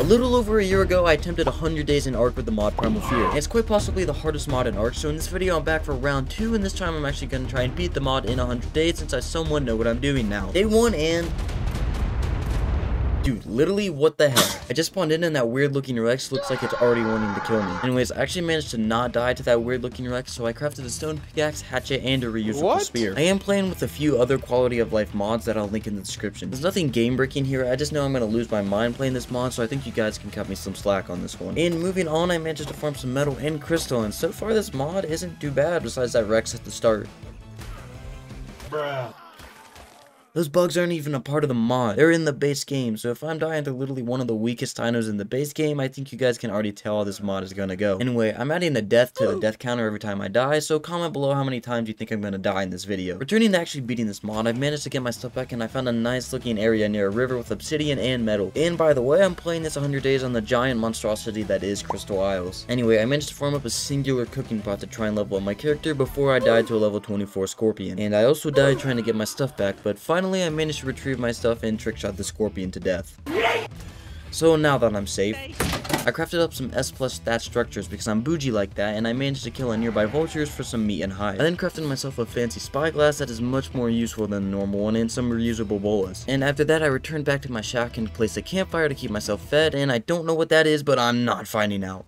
A little over a year ago, I attempted 100 days in Ark with the mod Primal Fear, and it's quite possibly the hardest mod in Ark, so in this video I'm back for round 2, and this time I'm actually going to try and beat the mod in 100 days since I somewhat know what I'm doing now. Day 1 and... Dude, literally, what the hell? I just spawned in and that weird looking Rex looks like it's already wanting to kill me. Anyways, I actually managed to not die to that weird looking Rex, so I crafted a stone pickaxe, hatchet, and a reusable What? spear. I am playing with a few other quality of life mods that I'll link in the description. There's nothing game breaking here, I just know I'm gonna lose my mind playing this mod, so I think you guys can cut me some slack on this one. And moving on, I managed to farm some metal and crystal, and so far this mod isn't too bad besides that Rex at the start. Those bugs aren't even a part of the mod. They're in the base game, so if I'm dying to literally one of the weakest dinos in the base game, I think you guys can already tell how this mod is gonna go. Anyway, I'm adding a death to the death counter every time I die, so comment below how many times you think I'm gonna die in this video. Returning to actually beating this mod, I've managed to get my stuff back and I found a nice looking area near a river with obsidian and metal. And by the way, I'm playing this 100 days on the giant monstrosity that is Crystal Isles. Anyway, I managed to farm up a singular cooking pot to try and level up my character before I died to a level 24 scorpion. And I also died trying to get my stuff back, but finally I managed to retrieve my stuff and trickshot the scorpion to death. So now that I'm safe, I crafted up some S plus stat structures because I'm bougie like that and I managed to kill a nearby vultures for some meat and hide. I then crafted myself a fancy spyglass that is much more useful than the normal one and some reusable bolas. And after that I returned back to my shack and placed a campfire to keep myself fed and I don't know what that is but I'm not finding out.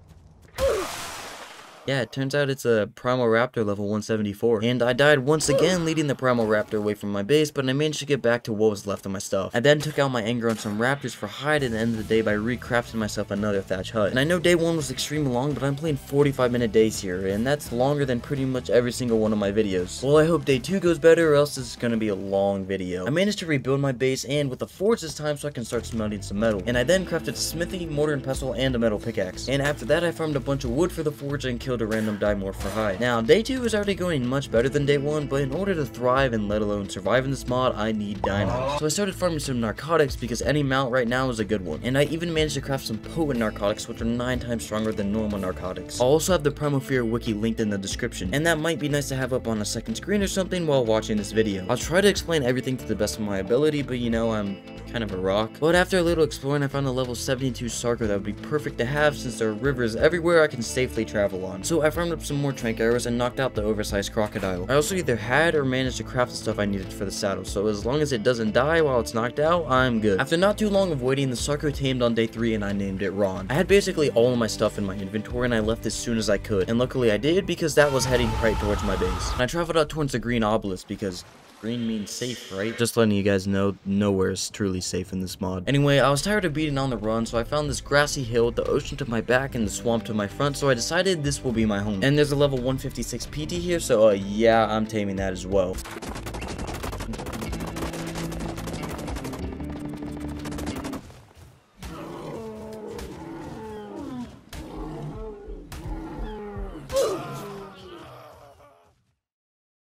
Yeah, it turns out it's a Primal Raptor level 174. And I died once again leading the Primal Raptor away from my base, but I managed to get back to what was left of my stuff. I then took out my anger on some raptors for hide at the end of the day by recrafting myself another thatch hut. And I know day 1 was extremely long, but I'm playing 45 minute days here, and that's longer than pretty much every single one of my videos. Well, I hope day 2 goes better, or else this is gonna be a long video. I managed to rebuild my base and with the forge this time so I can start smelting some metal. And I then crafted smithy, mortar and pestle, and a metal pickaxe. And after that, I farmed a bunch of wood for the forge and killed a random die dimorph for hide. Now, day 2 is already going much better than day 1, but in order to thrive and let alone survive in this mod, I need dinos. So I started farming some narcotics because any mount right now is a good one. And I even managed to craft some potent narcotics, which are 9 times stronger than normal narcotics. I'll also have the Primal Fear wiki linked in the description, and that might be nice to have up on a second screen or something while watching this video. I'll try to explain everything to the best of my ability, but you know, I'm kind of a rock. But after a little exploring, I found a level 72 Sarco that would be perfect to have since there are rivers everywhere I can safely travel on. So I farmed up some more trank arrows and knocked out the oversized crocodile. I also either had or managed to craft the stuff I needed for the saddle, so as long as it doesn't die while it's knocked out, I'm good. After not too long of waiting, the Sarco tamed on day 3 and I named it Ron. I had basically all of my stuff in my inventory and I left as soon as I could, and luckily I did because that was heading right towards my base. And I traveled out towards the green obelisk because Green means safe, right? Just letting you guys know, nowhere is truly safe in this mod. Anyway, I was tired of beating on the run, so I found this grassy hill with the ocean to my back and the swamp to my front, so I decided this will be my home. And there's a level 156 PT here, so uh, yeah, I'm taming that as well.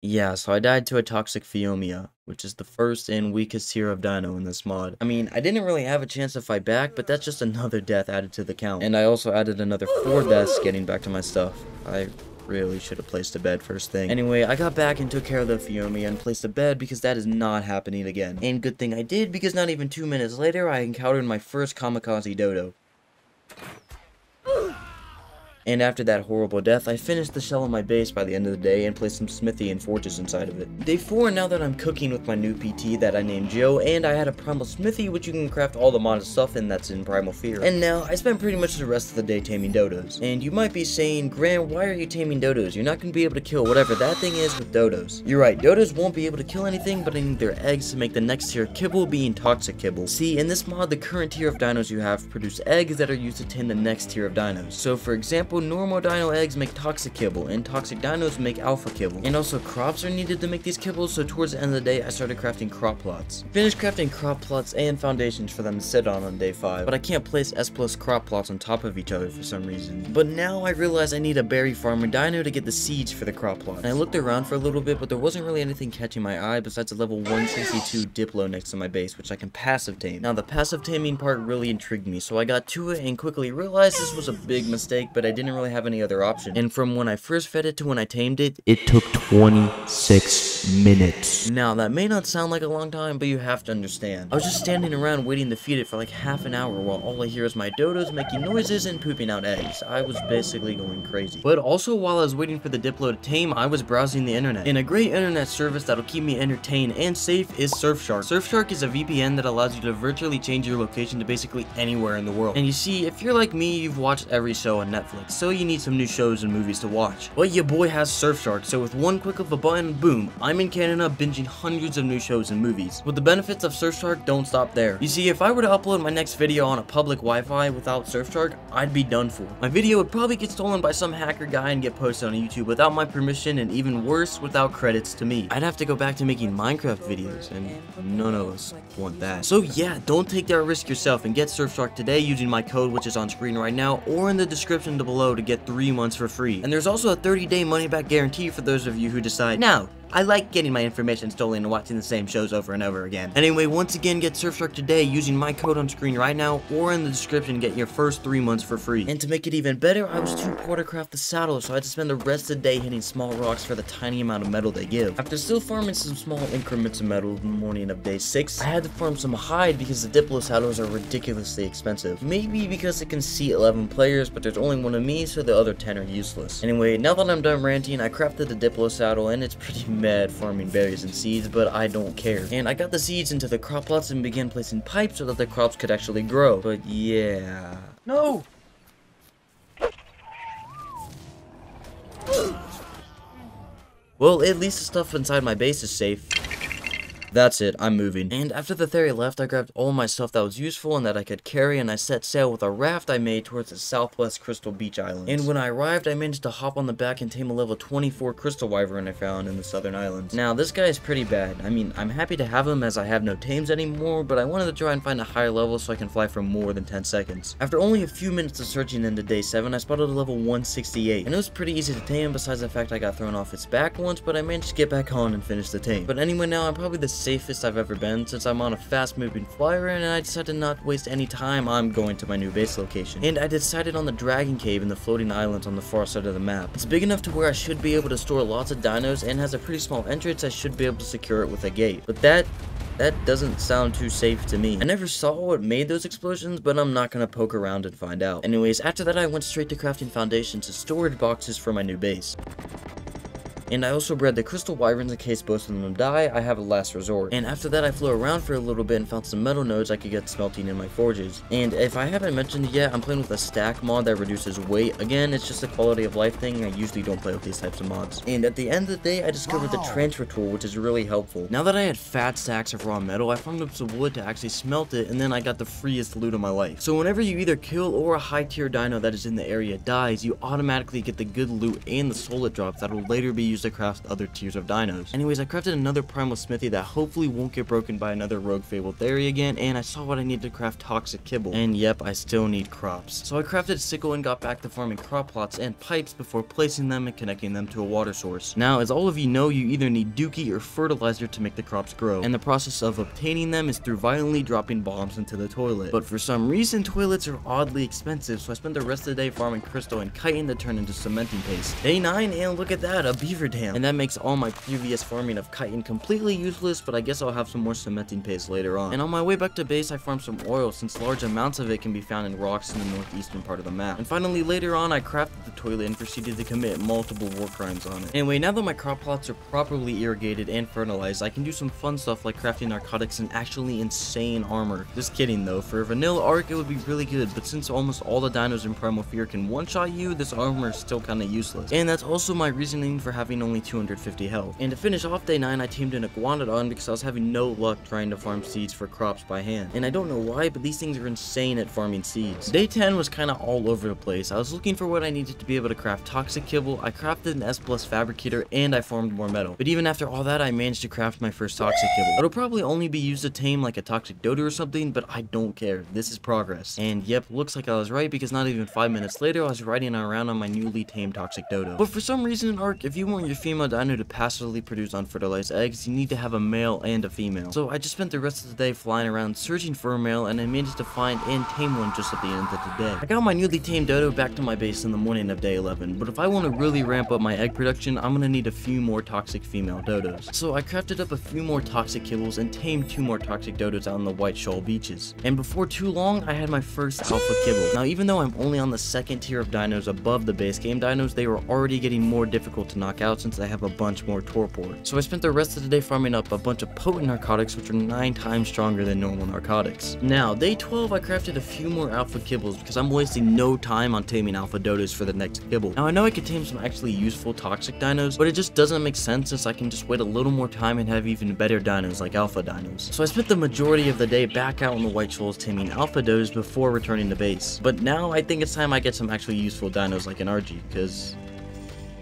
Yeah, so I died to a toxic Phiomia, which is the first and weakest tier of dino in this mod. I mean, I didn't really have a chance to fight back, but that's just another death added to the count. And I also added another 4 deaths getting back to my stuff. I really should have placed a bed first thing. Anyway, I got back and took care of the Phiomia and placed a bed because that is not happening again. And good thing I did because not even 2 minutes later, I encountered my first Kamikaze Dodo. And after that horrible death, I finished the shell of my base by the end of the day and placed some smithy and forges inside of it. Day 4, now that I'm cooking with my new PT that I named Joe, and I had a primal smithy which you can craft all the modded stuff in that's in Primal Fear. And now, I spent pretty much the rest of the day taming dodos. And you might be saying, Grant, why are you taming dodos? You're not going to be able to kill whatever that thing is with dodos. You're right, dodos won't be able to kill anything, but I need their eggs to make the next tier kibble being toxic kibble. See, in this mod, the current tier of dinos you have produce eggs that are used to tame the next tier of dinos. So for example, normal dino eggs make toxic kibble, and toxic dinos make alpha kibble. And also crops are needed to make these kibbles, so towards the end of the day, I started crafting crop plots. Finished crafting crop plots and foundations for them to sit on on day 5, but I can't place S plus crop plots on top of each other for some reason. But now I realize I need a berry farmer dino to get the seeds for the crop plots. And I looked around for a little bit, but there wasn't really anything catching my eye besides a level 162 Diplo next to my base, which I can passive tame. Now the passive taming part really intrigued me, so I got to it and quickly realized this was a big mistake, but I didn't really have any other option. And from when I first fed it to when I tamed it, It took 26 minutes. now that may not sound like a long time, but you have to understand. I was just standing around waiting to feed it for like half an hour while all I hear is my dodos making noises and pooping out eggs. I was basically going crazy. But also while I was waiting for the Diplo to tame, I was browsing the internet. And a great internet service that'll keep me entertained and safe is Surfshark. Surfshark is a VPN that allows you to virtually change your location to basically anywhere in the world. And you see, if you're like me, you've watched every show on Netflix, so you need some new shows and movies to watch. But your boy has Surfshark, so with one click of a button, boom, I'm in Canada binging hundreds of new shows and movies. But the benefits of Surfshark don't stop there. You see, if I were to upload my next video on a public Wi-Fi without Surfshark, I'd be done for. My video would probably get stolen by some hacker guy and get posted on YouTube without my permission and even worse, without credits to me. I'd have to go back to making Minecraft videos and none of us want that. So yeah, don't take that risk yourself and get Surfshark today using my code which is on screen right now or in the description below to get 3 months for free. And there's also a 30 day money back guarantee for those of you who decide, no, I like getting my information stolen and watching the same shows over and over again. Anyway, once again, get Surfshark today using my code on screen right now or in the description get your first three months for free. And to make it even better, I was too poor to craft the saddle, so I had to spend the rest of the day hitting small rocks for the tiny amount of metal they give. After still farming some small increments of metal in the morning of day 6, I had to farm some hide because the Diplo saddles are ridiculously expensive. Maybe because it can seat 11 players, but there's only one of me, so the other 10 are useless. Anyway, now that I'm done ranting, I crafted the Diplo saddle, and it's pretty mad farming berries and seeds, but I don't care. And I got the seeds into the crop plots and began placing pipes so that the crops could actually grow. But yeah. No! Well, at least the stuff inside my base is safe. That's it, I'm moving. And after the ferry left, I grabbed all my stuff that was useful and that I could carry, and I set sail with a raft I made towards the southwest Crystal Beach Islands. And when I arrived, I managed to hop on the back and tame a level 24 Crystal Wyvern I found in the southern islands. Now, this guy is pretty bad. I mean, I'm happy to have him as I have no tames anymore, but I wanted to try and find a higher level so I can fly for more than 10 seconds. After only a few minutes of searching into day 7, I spotted a level 168, and it was pretty easy to tame besides the fact I got thrown off its back once, but I managed to get back on and finish the tame. But anyway, now I'm probably the safest I've ever been since I'm on a fast moving flyer and I decided not to waste any time I'm going to my new base location. And I decided on the Dragon Cave in the floating islands on the far side of the map. It's big enough to where I should be able to store lots of dinos and has a pretty small entrance I should be able to secure it with a gate. But that that doesn't sound too safe to me. I never saw what made those explosions, but I'm not gonna poke around and find out. Anyways, after that I went straight to crafting foundations and storage boxes for my new base. And I also bred the crystal wyverns in case both of them die, I have a last resort. And after that I flew around for a little bit and found some metal nodes I could get smelting in my forges. And if I haven't mentioned it yet, I'm playing with a stack mod that reduces weight. Again, it's just a quality of life thing, I usually don't play with these types of mods. And at the end of the day, I discovered Wow. the transfer tool, which is really helpful. Now that I had fat stacks of raw metal, I farmed up some wood to actually smelt it, and then I got the freest loot of my life. So whenever you either kill or a high tier dino that is in the area dies, you automatically get the good loot and the soul it drops that will later be used to craft other tiers of dinos. Anyways, I crafted another primal smithy that hopefully won't get broken by another rogue fable theory again, and I saw what I needed to craft toxic kibble. And yep, I still need crops. So I crafted sickle and got back to farming crop plots and pipes before placing them and connecting them to a water source. Now, as all of you know, you either need dookie or fertilizer to make the crops grow, and the process of obtaining them is through violently dropping bombs into the toilet. But for some reason, toilets are oddly expensive, so I spent the rest of the day farming crystal and chitin to turn into cementing paste. Day 9, and look at that, a beaver And that makes all my previous farming of chitin completely useless, but I guess I'll have some more cementing paste later on. And on my way back to base, I farmed some oil, since large amounts of it can be found in rocks in the northeastern part of the map. And finally, later on, I crafted the toilet and proceeded to commit multiple war crimes on it. Anyway, now that my crop plots are properly irrigated and fertilized, I can do some fun stuff like crafting narcotics and actually insane armor. Just kidding though, for a vanilla Ark it would be really good, but since almost all the dinos in Primal Fear can one-shot you, this armor is still kinda useless. And that's also my reasoning for having only 250 health. And to finish off day 9, I tamed an Iguanodon because I was having no luck trying to farm seeds for crops by hand. And I don't know why, but these things are insane at farming seeds. Day 10 was kinda all over the place. I was looking for what I needed to be able to craft toxic kibble, I crafted an S plus fabricator, and I farmed more metal. But even after all that, I managed to craft my first toxic kibble. It'll probably only be used to tame like a toxic dodo or something, but I don't care. This is progress. And yep, looks like I was right because not even 5 minutes later, I was riding around on my newly tamed toxic dodo. But for some reason, Ark, if you weren't your female dino to passively produce unfertilized eggs, you need to have a male and a female. So I just spent the rest of the day flying around searching for a male and I managed to find and tame one just at the end of the day. I got my newly tamed dodo back to my base in the morning of day 11, but if I want to really ramp up my egg production, I'm gonna need a few more toxic female dodos. So I crafted up a few more toxic kibbles and tamed two more toxic dodos out on the White Shoal beaches. And before too long, I had my first alpha kibble. Now even though I'm only on the second tier of dinos above the base game dinos, they were already getting more difficult to knock out since I have a bunch more torpor. So I spent the rest of the day farming up a bunch of potent narcotics which are 9 times stronger than normal narcotics. Now, day 12 I crafted a few more alpha kibbles because I'm wasting no time on taming alpha dodos for the next kibble. Now I know I could tame some actually useful toxic dinos, but it just doesn't make sense since I can just wait a little more time and have even better dinos like alpha dinos. So I spent the majority of the day back out in the White Shoals taming alpha dodos before returning to base. But now I think it's time I get some actually useful dinos like an Argy, because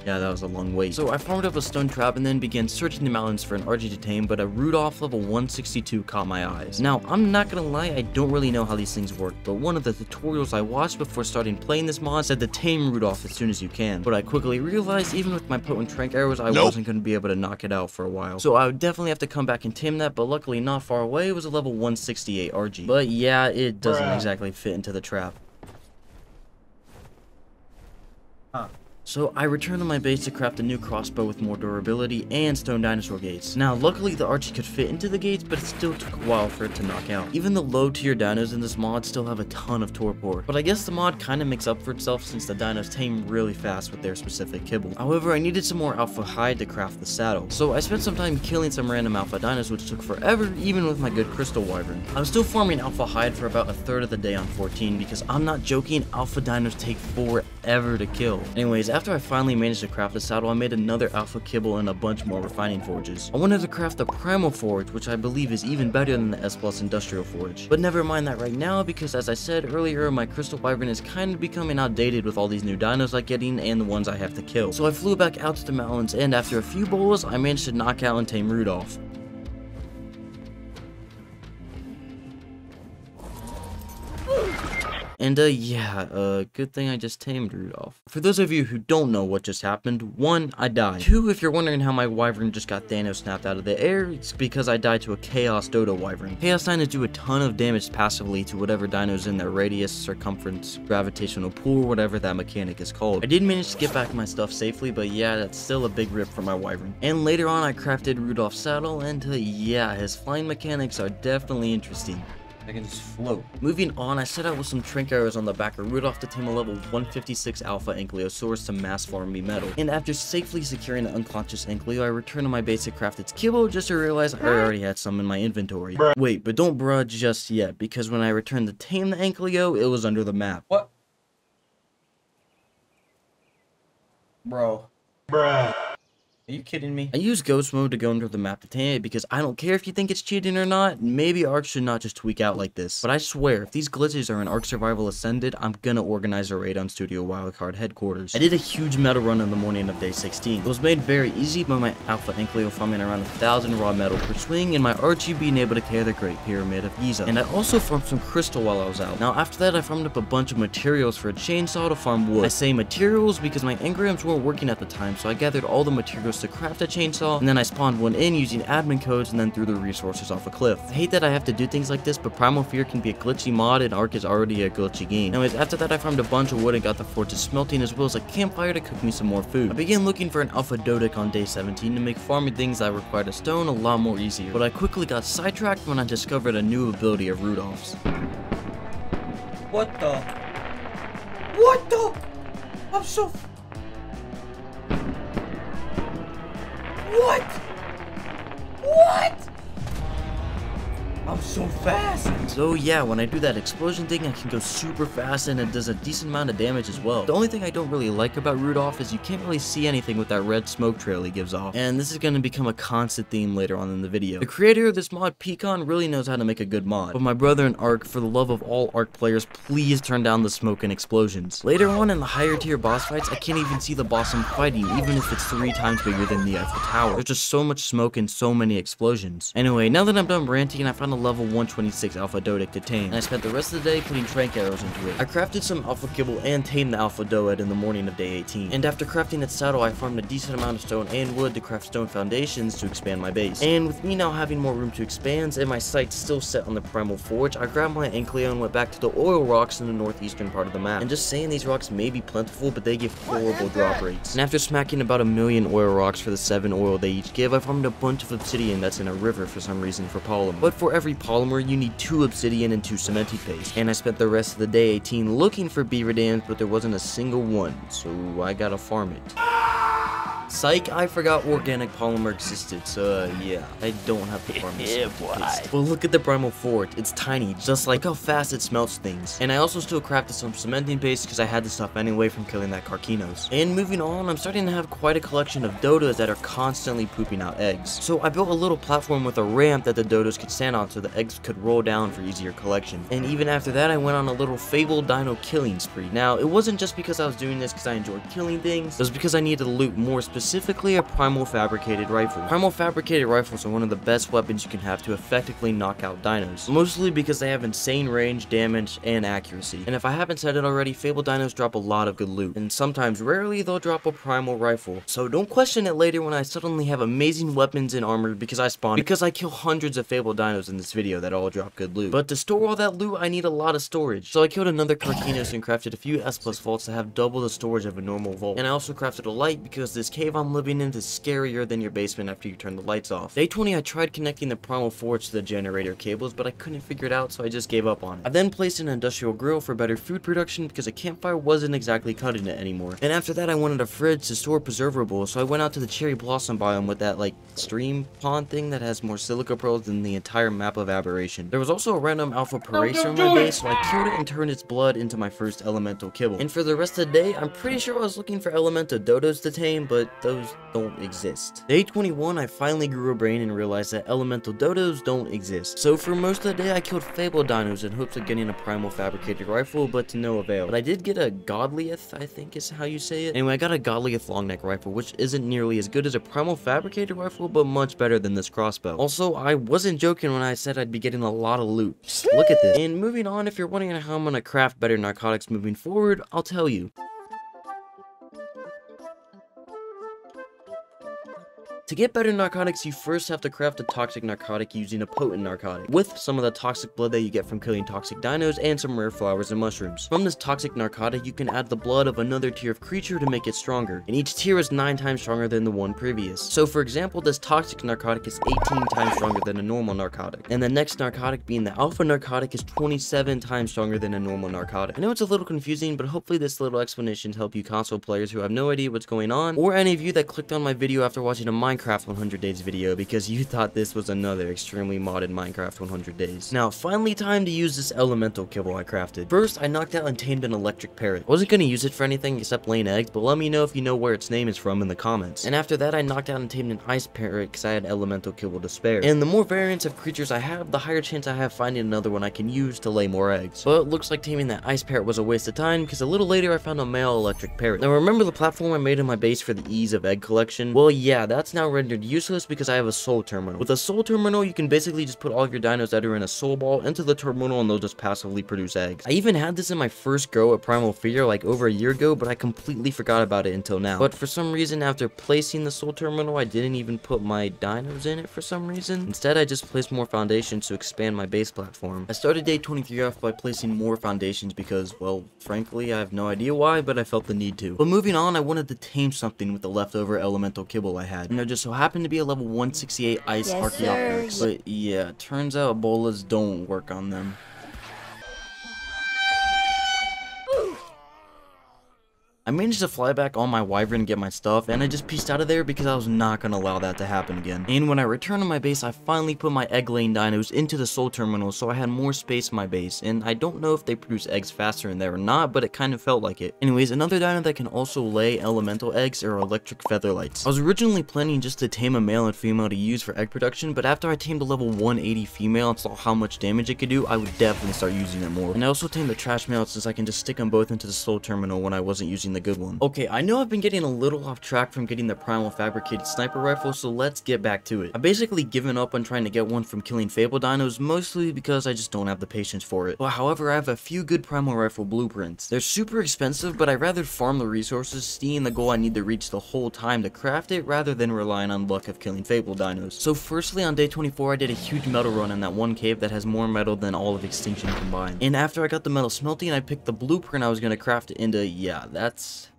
yeah, that was a long wait. So I farmed up a stone trap and then began searching the mountains for an Argy to tame, but a Rudolph level 162 caught my eyes. Now, I'm not gonna lie, I don't really know how these things work, but one of the tutorials I watched before starting playing this mod said to tame Rudolph as soon as you can. But I quickly realized even with my potent trank arrows, I nope. wasn't gonna be able to knock it out for a while. So I would definitely have to come back and tame that, but luckily not far away, it was a level 168 Argy. But yeah, it doesn't Bruh. exactly fit into the trap. So I returned to my base to craft a new crossbow with more durability and stone dinosaur gates. Now luckily the Argy could fit into the gates but it still took a while for it to knock out. Even the low tier dinos in this mod still have a ton of torpor. But I guess the mod kinda makes up for itself since the dinos tame really fast with their specific kibble. However I needed some more alpha hide to craft the saddle. So I spent some time killing some random alpha dinos which took forever even with my good crystal wyvern. I was still farming alpha hide for about a third of the day on 14 because I'm not joking alpha dinos take forever to kill. Anyways after I finally managed to craft the saddle, I made another alpha kibble and a bunch more refining forges. I wanted to craft the primal forge, which I believe is even better than the S plus industrial forge. But never mind that right now, because as I said earlier, my crystal wyvern is kind of becoming outdated with all these new dinos I'm getting and the ones I have to kill. So I flew back out to the mountains, and after a few bowls, I managed to knock out and tame Rudolph. And uh, yeah, uh, good thing I just tamed Rudolph. For those of you who don't know what just happened, one, I died. Two, if you're wondering how my wyvern just got Thanos snapped out of the air, it's because I died to a Chaos Dodo wyvern. Chaos dinos do a ton of damage passively to whatever dino's in their radius, circumference, gravitational pull, whatever that mechanic is called. I did manage to get back my stuff safely, but yeah, that's still a big rip for my wyvern. And later on, I crafted Rudolph's saddle, and uh, yeah, his flying mechanics are definitely interesting. I can just float. Moving on, I set out with some Trank arrows on the back of Rudolph to tame a level 156 Alpha Ankylosaurus to mass farm me metal. And after safely securing the unconscious Ankylo, I returned to my base to craft its kibble just to realize I already had some in my inventory. Bruh. Wait, but don't bruh just yet, because when I returned to tame the Ankylo, it was under the map. What? Bro. Bruh. Are you kidding me? I use ghost mode to go into the map to tame it because I don't care if you think it's cheating or not. Maybe Ark should not just tweak out like this. But I swear, if these glitches are in Ark Survival Ascended, I'm gonna organize a raid on Studio Wildcard headquarters. I did a huge metal run in the morning of day 16. It was made very easy by my Alpha Ankylo farming around a thousand raw metal per swing and my Archie being able to carry the Great Pyramid of Giza. And I also farmed some crystal while I was out. Now after that, I farmed up a bunch of materials for a chainsaw to farm wood. I say materials because my engrams weren't working at the time, so I gathered all the materials to craft a chainsaw, and then I spawned one in using admin codes and then threw the resources off a cliff. I hate that I have to do things like this, but Primal Fear can be a glitchy mod and Ark is already a glitchy game. Anyways, after that I farmed a bunch of wood and got the forges smelting as well as a campfire to cook me some more food. I began looking for an alpha Doedic on day 17 to make farming things that required a stone a lot more easier, but I quickly got sidetracked when I discovered a new ability of Rudolph's. What the? What the? I'm so What? What? I'm so fast. So yeah, when I do that explosion thing, I can go super fast and it does a decent amount of damage as well. The only thing I don't really like about Rudolph is you can't really see anything with that red smoke trail he gives off. And this is going to become a constant theme later on in the video. The creator of this mod, Pikkon, really knows how to make a good mod. But my brother and Ark, for the love of all Ark players, please turn down the smoke and explosions. Later on in the higher tier boss fights, I can't even see the boss I'm fighting, even if it's three times bigger than the Eiffel Tower. There's just so much smoke and so many explosions. Anyway, now that I'm done ranting, and I found a level 126 Alpha Doedic to tame, and I spent the rest of the day putting trank arrows into it. I crafted some Alpha Kibble and tamed the Alpha Doed in the morning of day 18, and after crafting its saddle, I farmed a decent amount of stone and wood to craft stone foundations to expand my base. And with me now having more room to expand, and my sights still set on the Primal Forge, I grabbed my Ankylo and went back to the oil rocks in the northeastern part of the map. And just saying these rocks may be plentiful, but they give horrible drop rates. And after smacking about a million oil rocks for the 7 oil they each give, I farmed a bunch of obsidian that's in a river for some reason for polymer. But for every polymer, you need 2 obsidian and 2 cementing paste. And I spent the rest of the day 18 looking for beaver dams, but there wasn't a single one, so I gotta farm it. Psych, I forgot organic polymer existed, so uh, yeah, I don't have to farm this. Yeah, boy. Well, look at the Primal Fort. It's tiny, just like how fast it smelts things. And I also still crafted some cementing paste because I had the stuff anyway from killing that Karkinos. And moving on, I'm starting to have quite a collection of dodos that are constantly pooping out eggs. So I built a little platform with a ramp that the dodos could stand on so the eggs could roll down for easier collection. And even after that, I went on a little Fable Dino killing spree. Now, it wasn't just because I was doing this because I enjoyed killing things, it was because I needed to loot more specifically a Primal Fabricated Rifle. Primal Fabricated Rifles are one of the best weapons you can have to effectively knock out dinos, mostly because they have insane range, damage, and accuracy. And if I haven't said it already, Fable dinos drop a lot of good loot, and sometimes rarely they'll drop a Primal Rifle. So don't question it later when I suddenly have amazing weapons and armor because I spawn, because I kill hundreds of Fable dinos in this video that all drop good loot. But to store all that loot, I need a lot of storage. So I killed another Karkinos and crafted a few S plus vaults to have double the storage of a normal vault. And I also crafted a light because this cave I'm living in is scarier than your basement after you turn the lights off. Day 20, I tried connecting the Primal Forge to the generator cables, but I couldn't figure it out, so I just gave up on it. I then placed an industrial grill for better food production because a campfire wasn't exactly cutting it anymore. And after that, I wanted a fridge to store preservables, so I went out to the cherry blossom biome with that, like, stream pond thing that has more silica pearls than the entire map of aberration. There was also a random alpha paracer on my base, so I killed it and turned its blood into my first elemental kibble. And for the rest of the day, I'm pretty sure I was looking for elemental dodos to tame, but those don't exist. Day 21, I finally grew a brain and realized that elemental dodos don't exist. So for most of the day, I killed fable dinos in hopes of getting a primal fabricated rifle, but to no avail. But I did get a godlieth, I think is how you say it. Anyway, I got a godlieth long neck rifle, which isn't nearly as good as a primal fabricated rifle, but much better than this crossbow. Also, I wasn't joking when I said I'd be getting a lot of loot. Just look at this. And moving on, if you're wondering how I'm gonna craft better narcotics moving forward, I'll tell you. To get better narcotics, you first have to craft a toxic narcotic using a potent narcotic, with some of the toxic blood that you get from killing toxic dinos and some rare flowers and mushrooms. From this toxic narcotic, you can add the blood of another tier of creature to make it stronger, and each tier is 9 times stronger than the one previous. So for example, this toxic narcotic is 18 times stronger than a normal narcotic, and the next narcotic being the alpha narcotic is 27 times stronger than a normal narcotic. I know it's a little confusing, but hopefully this little explanation help you console players who have no idea what's going on, or any of you that clicked on my video after watching a Minecraft Minecraft 100 Days video because you thought this was another extremely modded Minecraft 100 Days. Now, finally time to use this elemental kibble I crafted. First, I knocked out and tamed an electric parrot. I wasn't to use it for anything except laying eggs, but let me know if you know where its name is from in the comments. And after that, I knocked out and tamed an ice parrot because I had elemental kibble to spare. And the more variants of creatures I have, the higher chance I have finding another one I can use to lay more eggs. But it looks like taming that ice parrot was a waste of time because a little later I found a male electric parrot. Now remember the platform I made in my base for the ease of egg collection? Well yeah, that's now rendered useless because I have a soul terminal. With a soul terminal, you can basically just put all of your dinos that are in a soul ball into the terminal and they'll just passively produce eggs. I even had this in my first go at Primal Fear like over a year ago, but I completely forgot about it until now. But for some reason, after placing the soul terminal, I didn't even put my dinos in it for some reason. Instead, I just placed more foundations to expand my base platform. I started day 23 off by placing more foundations because, well, frankly, I have no idea why, but I felt the need to. But moving on, I wanted to tame something with the leftover elemental kibble I had. And there just so happened to be a level 168 ice Yes, Archaeopteryx. But yeah, turns out bolas don't work on them. I managed to fly back on my wyvern and get my stuff, and I just pieced out of there because I was not going to allow that to happen again. And when I returned to my base, I finally put my egg laying dinos into the soul terminal so I had more space in my base, and I don't know if they produce eggs faster in there or not, but it kind of felt like it. Anyways, another dino that can also lay elemental eggs are electric featherlights. I was originally planning just to tame a male and female to use for egg production, but after I tamed a level 180 female and saw how much damage it could do, I would definitely start using it more. And I also tamed the trash male since I can just stick them both into the soul terminal when I wasn't using the good one. Okay, I know I've been getting a little off track from getting the Primal Fabricated Sniper Rifle, so let's get back to it. I've basically given up on trying to get one from killing Fable Dinos, mostly because I just don't have the patience for it. But however, I have a few good Primal Rifle blueprints. They're super expensive, but I'd rather farm the resources, seeing the goal I need to reach the whole time to craft it, rather than relying on luck of killing Fable Dinos. So firstly, on day 24, I did a huge metal run in that one cave that has more metal than all of Extinction combined. And after I got the metal smelting, I picked the blueprint I was going to craft it into, yeah, that's Yes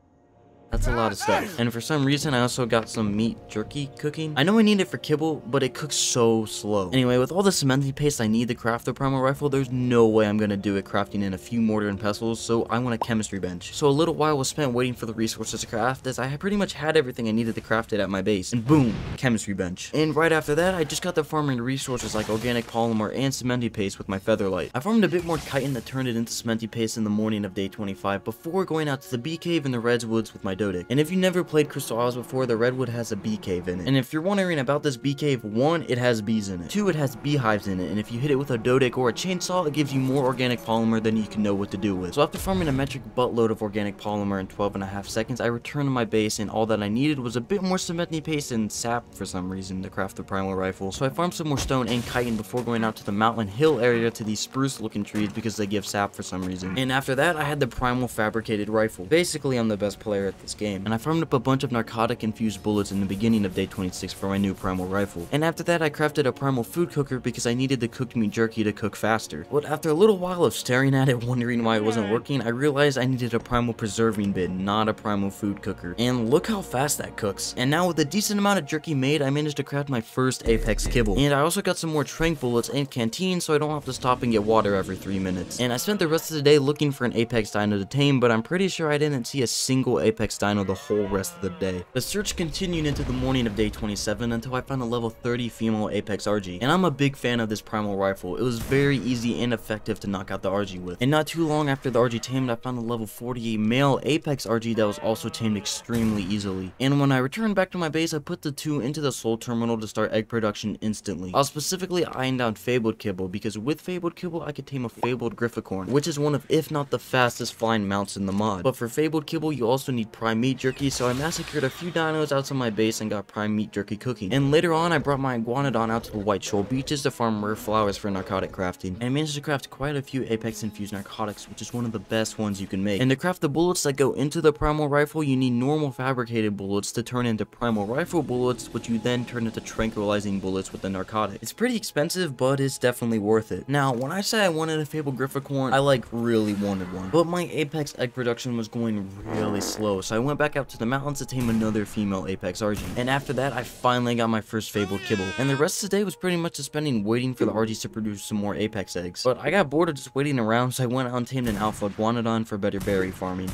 that's a lot of stuff. And for some reason, I also got some meat jerky cooking. I know I need it for kibble, but it cooks so slow. Anyway, with all the cementing paste I need to craft the primal rifle, there's no way I'm gonna do it crafting in a few mortar and pestles, so I want a chemistry bench. So a little while was spent waiting for the resources to craft, as I pretty much had everything I needed to craft it at my base. And boom, chemistry bench. And right after that, I just got the farming resources like organic polymer and cementing paste with my featherlight. I farmed a bit more chitin that turned it into cementing paste in the morning of day 25 before going out to the bee cave in the redwoods with my And if you never played Crystal Isles before, the Redwood has a bee cave in it. And if you're wondering about this bee cave, one, it has bees in it. Two, it has beehives in it. And if you hit it with a Doedic or a chainsaw, it gives you more organic polymer than you can know what to do with. So after farming a metric buttload of organic polymer in 12 and a half seconds, I returned to my base and all that I needed was a bit more cementing paste and sap for some reason to craft the primal rifle. So I farmed some more stone and chitin before going out to the mountain hill area to these spruce looking trees because they give sap for some reason. And after that, I had the primal fabricated rifle. Basically, I'm the best player at this game. And I farmed up a bunch of narcotic infused bullets in the beginning of day 26 for my new primal rifle. And after that I crafted a primal food cooker because I needed the cooked meat jerky to cook faster. But after a little while of staring at it wondering why it wasn't working, I realized I needed a primal preserving bin, not a primal food cooker. And look how fast that cooks. And now with a decent amount of jerky made, I managed to craft my first Apex kibble. And I also got some more trank bullets and canteen so I don't have to stop and get water every 3 minutes. And I spent the rest of the day looking for an Apex dino to tame, but I'm pretty sure I didn't see a single Apex the whole rest of the day. The search continued into the morning of day 27 until I found a level 30 female Apex Argy, and I'm a big fan of this primal rifle. It was very easy and effective to knock out the Argy with. And not too long after the Argy tamed, I found a level 48 male Apex Argy that was also tamed extremely easily. And when I returned back to my base, I put the two into the soul terminal to start egg production instantly. I was specifically eyeing down Fabled Kibble, because with Fabled Kibble, I could tame a Fabled Grifficorn, which is one of, if not the fastest flying mounts in the mod. But for Fabled Kibble, you also need Prime Meat Jerky, so I massacred a few dinos outside my base and got prime meat jerky cooking. And later on, I brought my Iguanodon out to the White Shoal beaches to farm rare flowers for narcotic crafting. And I managed to craft quite a few Apex infused narcotics, which is one of the best ones you can make. And to craft the bullets that go into the primal rifle, you need normal fabricated bullets to turn into primal rifle bullets, which you then turn into tranquilizing bullets with the narcotic. It's pretty expensive, but it's definitely worth it. Now, when I say I wanted a Fable Grifficorn, I like really wanted one. But my Apex egg production was going really slow, so I went back out to the mountains to tame another female Apex Argy. And after that, I finally got my first Fabled Kibble. And the rest of the day was pretty much just spending waiting for the Argys to produce some more Apex eggs. But I got bored of just waiting around, so I went out and tamed an Alpha Iguanodon for better berry farming.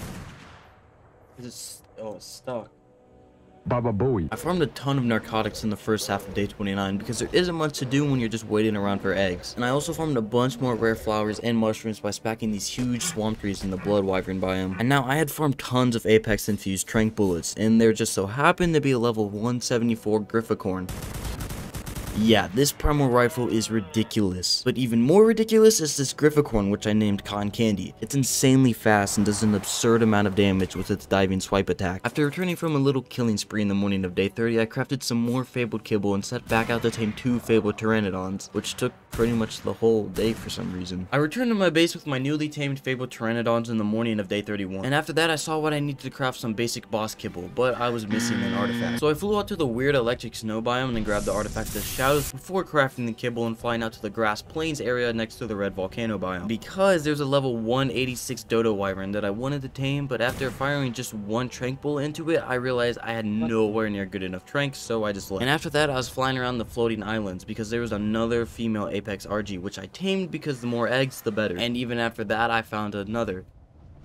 It's, oh, it's stuck. Baba. I farmed a ton of narcotics in the first half of day 29 because there isn't much to do when you're just waiting around for eggs. And I also farmed a bunch more rare flowers and mushrooms by spacking these huge swamp trees in the blood wyvern biome. And now I had farmed tons of apex infused trank bullets and there just so happened to be a level 174 grifficorn. Yeah, this primal rifle is ridiculous. But even more ridiculous is this Grifficorn, which I named Cotton Candy. It's insanely fast and does an absurd amount of damage with its diving swipe attack. After returning from a little killing spree in the morning of day 30, I crafted some more Fabled Kibble and set back out to tame two Fabled Pteranodons, which took pretty much the whole day for some reason. I returned to my base with my newly tamed Fabled Pteranodons in the morning of day 31. And after that, I saw what I needed to craft some basic boss kibble, but I was missing an artifact. So I flew out to the weird electric snow biome and grabbed the artifact to shadows before crafting the kibble and flying out to the grass plains area next to the red volcano biome. Because there's a level 186 dodo wyvern that I wanted to tame, but after firing just one trank bullet into it, I realized I had nowhere near good enough tranks, so I just left. And after that, I was flying around the floating islands because there was another female Apex Argy, which I tamed because the more eggs, the better. And even after that, I found another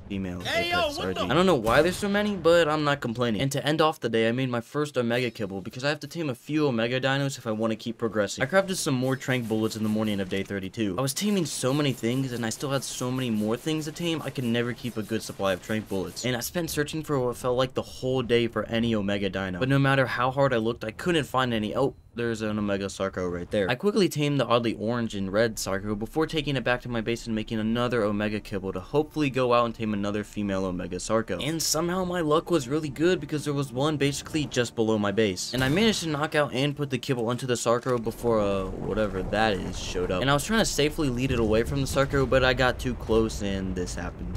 female Hey, Apex yo, Argy. I don't know why there's so many, but I'm not complaining. And to end off the day, I made my first Omega Kibble because I have to tame a few Omega Dinos if I want to keep progressing. I crafted some more Trank Bullets in the morning of day 32. I was taming so many things, and I still had so many more things to tame, I could never keep a good supply of Trank Bullets. And I spent searching for what felt like the whole day for any Omega Dino. But no matter how hard I looked, I couldn't find any. Oh, there's an Omega Sarco right there. I quickly tamed the oddly orange and red Sarco before taking it back to my base and making another Omega Kibble to hopefully go out and tame another female Omega Sarco. And somehow my luck was really good because there was one basically just below my base. And I managed to knock out and put the Kibble onto the Sarco before, uh, whatever that is showed up. And I was trying to safely lead it away from the Sarco, but I got too close and this happened.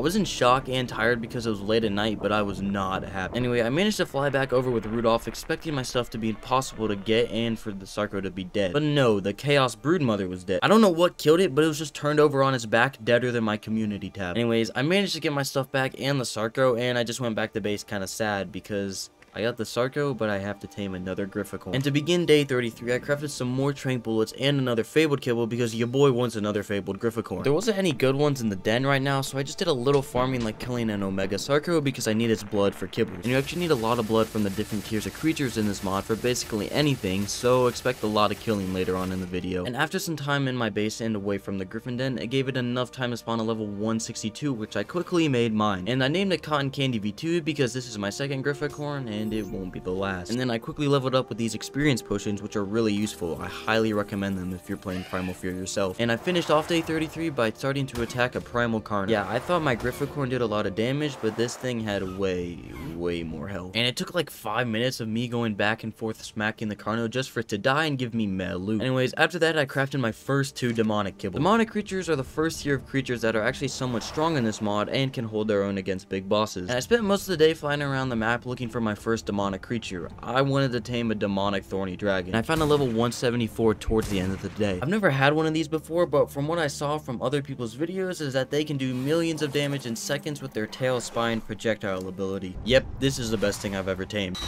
I was in shock and tired because it was late at night, but I was not happy. Anyway, I managed to fly back over with Rudolph, expecting my stuff to be impossible to get and for the Sarco to be dead. But no, the Chaos Broodmother was dead. I don't know what killed it, but it was just turned over on its back, deader than my community tab. Anyways, I managed to get my stuff back and the Sarco, and I just went back to base kind of sad because I got the Sarco, but I have to tame another Grifficorn. And to begin day 33, I crafted some more Trank Bullets and another Fabled Kibble because your boy wants another Fabled Grifficorn. There wasn't any good ones in the den right now, so I just did a little farming like killing an Omega Sarco because I need its blood for kibbles. And you actually need a lot of blood from the different tiers of creatures in this mod for basically anything, so expect a lot of killing later on in the video. And after some time in my base and away from the Griffin Den, it gave it enough time to spawn a level 162, which I quickly made mine. And I named it Cotton Candy V2 because this is my second Grifficorn, and it won't be the last. And then I quickly leveled up with these experience potions, which are really useful. I highly recommend them if you're playing Primal Fear yourself. And I finished off day 33 by starting to attack a Primal Carno. Yeah, I thought my Grifficorn did a lot of damage, but this thing had way, way more health. And it took like 5 minutes of me going back and forth smacking the Carno just for it to die and give me mad loot. Anyways, after that I crafted my first two Demonic Kibble. Demonic creatures are the first tier of creatures that are actually somewhat strong in this mod and can hold their own against big bosses. And I spent most of the day flying around the map looking for my first Demonic creature. I wanted to tame a demonic thorny dragon. I found a level 174 towards the end of the day. I've never had one of these before, but from what I saw from other people's videos is that they can do millions of damage in seconds with their tail spine projectile ability. Yep, this is the best thing I've ever tamed.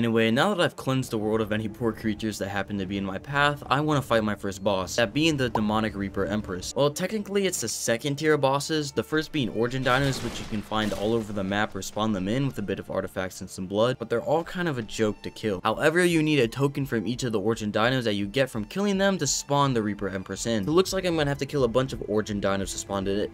Anyway, now that I've cleansed the world of any poor creatures that happen to be in my path, I want to fight my first boss, that being the Demonic Reaper Empress. Well, technically it's the second tier of bosses, the first being Origin Dinos, which you can find all over the map or spawn them in with a bit of artifacts and some blood, but they're all kind of a joke to kill. However, you need a token from each of the Origin Dinos that you get from killing them to spawn the Reaper Empress in. It looks like I'm gonna have to kill a bunch of Origin Dinos to spawn it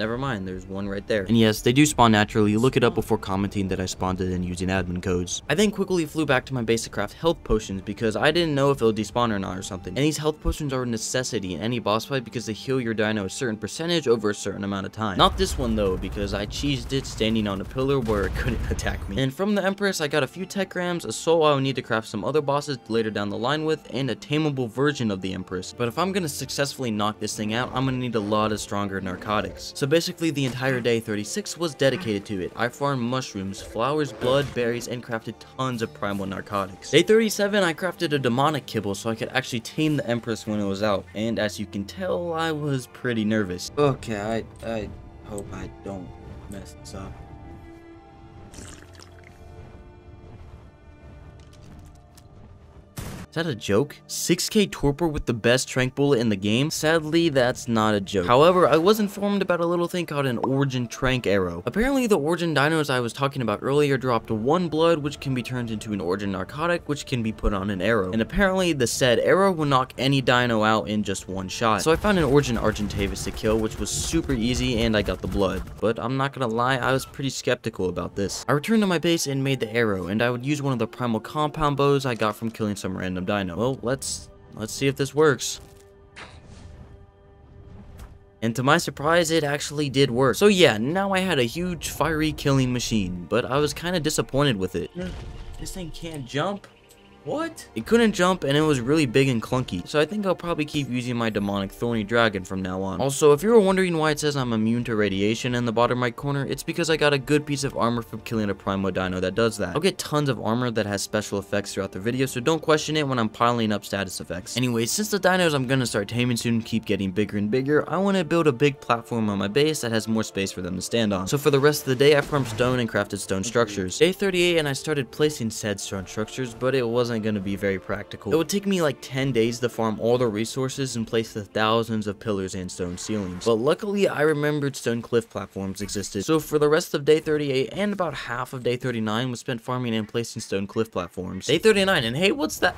Never mind, there's one right there. And yes, they do spawn naturally. Look it up before commenting that I spawned it in using admin codes. I then quickly flew back to my base to craft health potions because I didn't know if it would despawn or not or something. And these health potions are a necessity in any boss fight because they heal your dino a certain percentage over a certain amount of time. Not this one though, because I cheesed it standing on a pillar where it couldn't attack me. And from the Empress, I got a few tech grams, a soul I will need to craft some other bosses later down the line with, and a tameable version of the Empress. But if I'm gonna successfully knock this thing out, I'm gonna need a lot of stronger narcotics. So basically the entire day 36 was dedicated to it. I farmed mushrooms, flowers, blood, berries, and crafted tons of primal narcotics. Day 37 I crafted a demonic kibble so I could actually tame the empress when it was out. And as you can tell, I was pretty nervous. Okay, I, I hope I don't mess this up. Is that a joke? 6k torpor with the best trank bullet in the game? Sadly, that's not a joke. However, I was informed about a little thing called an origin trank arrow. Apparently, the origin dinos I was talking about earlier dropped one blood, which can be turned into an origin narcotic, which can be put on an arrow. And apparently, the said arrow will knock any dino out in just one shot. So I found an origin Argentavis to kill, which was super easy, and I got the blood. But I'm not gonna lie, I was pretty skeptical about this. I returned to my base and made the arrow, and I would use one of the primal compound bows I got from killing some random random dino. Well, let's let's see if this works. And to my surprise, it actually did work. So yeah, now I had a huge fiery killing machine, but I was kind of disappointed with it. This thing can't jump? What? It couldn't jump and it was really big and clunky, so I think I'll probably keep using my demonic thorny dragon from now on. Also, if you were wondering why it says I'm immune to radiation in the bottom right corner, it's because I got a good piece of armor from killing a Primo Dino that does that. I'll get tons of armor that has special effects throughout the video, so don't question it when I'm piling up status effects. Anyway, since the dinos I'm gonna start taming soon keep getting bigger and bigger, I want to build a big platform on my base that has more space for them to stand on. So for the rest of the day, I farmed stone and crafted stone structures. Day 38 and I started placing said stone structures, but it wasn't gonna be very practical. It would take me like 10 days to farm all the resources and place the thousands of pillars and stone ceilings. But luckily, I remembered stone cliff platforms existed. So for the rest of day 38 and about half of day 39 was spent farming and placing stone cliff platforms. Day 39, and hey, what's that?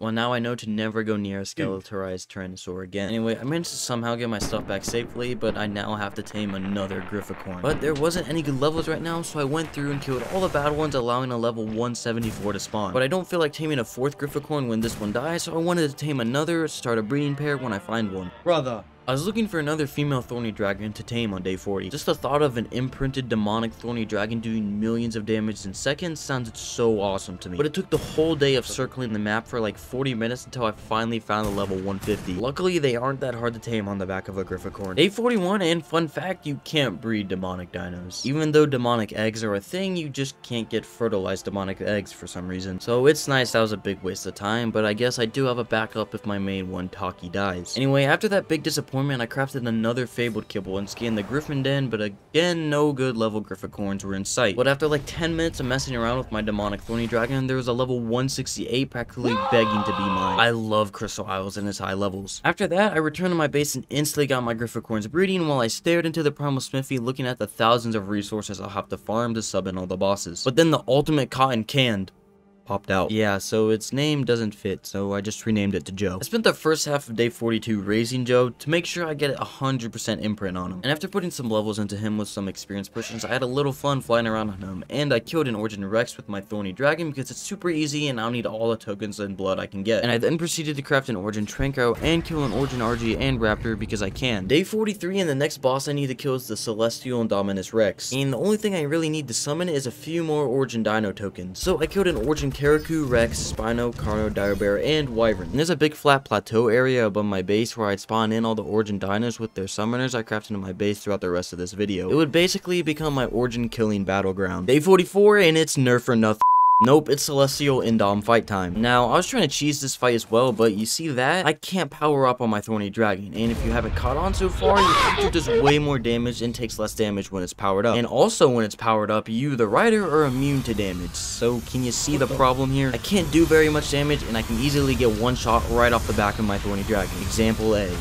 Well, now I know to never go near a hmm. skeletorized Tyrannosaur again. Anyway, I managed to somehow get my stuff back safely, but I now have to tame another Grifficorn. But there wasn't any good levels right now, so I went through and killed all the bad ones, allowing a level 174 to spawn. But I don't feel like taming a fourth Grifficorn when this one dies, so I wanted to tame another, start a breeding pair when I find one. Brother. I was looking for another female thorny dragon to tame on day 40. Just the thought of an imprinted demonic thorny dragon doing millions of damage in seconds sounded so awesome to me. But it took the whole day of circling the map for like 40 minutes until I finally found the level 150. Luckily, they aren't that hard to tame on the back of a Grifficorn. Day 41, and fun fact, you can't breed demonic dinos. Even though demonic eggs are a thing, you just can't get fertilized demonic eggs for some reason. So it's nice, that was a big waste of time, but I guess I do have a backup if my main one, Taki, dies. Anyway, after that big disappointment, I crafted another fabled kibble and scanned the Griffin Den, but again, no good level Grifficorns were in sight. But after like 10 minutes of messing around with my demonic thorny dragon, there was a level 168 practically begging to be mine. I love Crystal Isles and its high levels. After that, I returned to my base and instantly got my Grifficorns breeding while I stared into the primal smithy looking at the thousands of resources I'll have to farm to sub in all the bosses. But then the ultimate cotton canned popped out. Yeah, so its name doesn't fit, so I just renamed it to Joe. I spent the first half of day 42 raising Joe to make sure I get a 100% imprint on him. And after putting some levels into him with some experience potions, I had a little fun flying around on him, and I killed an Origin Rex with my Thorny Dragon because it's super easy and I'll need all the tokens and blood I can get. And I then proceeded to craft an Origin Tranko and kill an Origin Argy and Raptor because I can. Day 43 and the next boss I need to kill is the Celestial Indominus Rex. And the only thing I really need to summon is a few more Origin Dino tokens. So I killed an Origin Karaku, Rex, Spino, Carno, Dire Bear, and Wyvern. And there's a big flat plateau area above my base where I'd spawn in all the Origin Dinos with their summoners I crafted in my base throughout the rest of this video. It would basically become my Origin killing battleground. Day 44 and it's nerf for nothing. Nope, it's Celestial Indom fight time. Now, I was trying to cheese this fight as well, but you see that? I can't power up on my Thorny Dragon, and if you haven't caught on so far, your creature does way more damage and takes less damage when it's powered up. And also when it's powered up, you, the rider, are immune to damage. So can you see the problem here? I can't do very much damage, and I can easily get one shot right off the back of my Thorny Dragon. Example A.